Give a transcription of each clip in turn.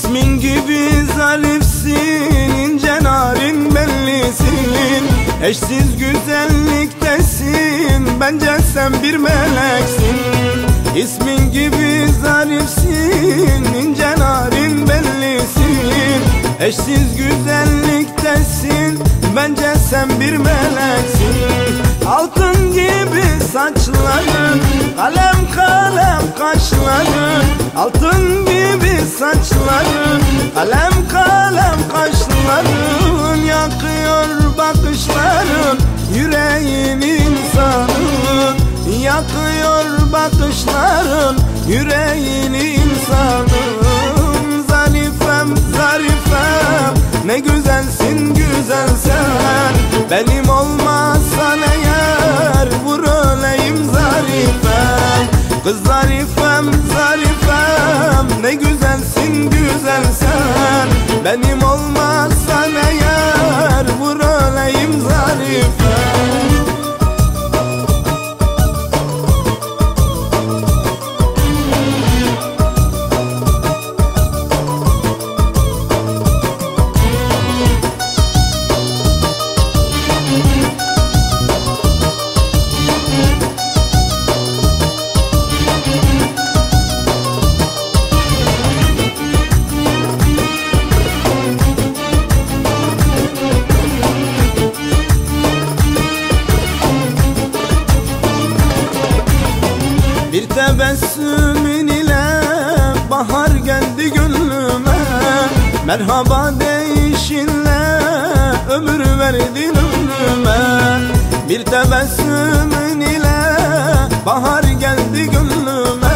İsmin gibi zalimsin ince narin bellisin Eşsiz güzelliktesin bence sen bir meleksin. İsmin gibi zarifsin ince narin bellisin Eşsiz güzelliktesin bence sen bir meleksin. Altın gibi saçların Kalem kalem kaşların. Altın gibi saçların Kalem kalem kaşların. Yakıyor bakışların Yüreğin insanın Yakıyor bakışların Yüreğin insanın Zarifem zarifem Ne güzelsin güzel sen. Benim Kız zarifem zarifem. Ne güzelsin güzel sen Benim olmazsan Bir tebessümün ile bahar geldi gönlüme. Merhaba deyişinle ömür verdin ömrüme. Bir tebessümün ile bahar geldi gönlüme.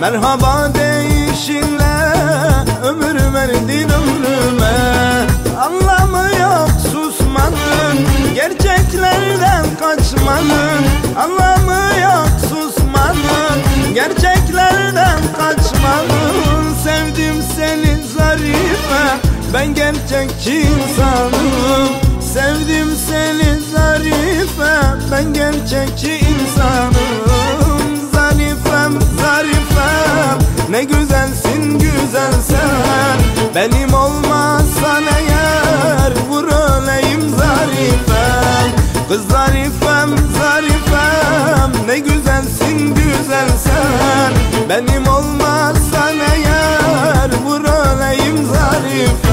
Merhaba deyişinle ömür verdin ömrüme Ben gerçekçi insanım. Sevdim seni zarife. Ben gerçekçi insanım. Zarifem zarifem. Ne güzelsin güzel sen Benim olmazsan eğer Vur öleyim zarifem. Kız zarifem zarifem. Ne güzelsin güzel sen Benim olmazsan eğer Vur öleyim zarifem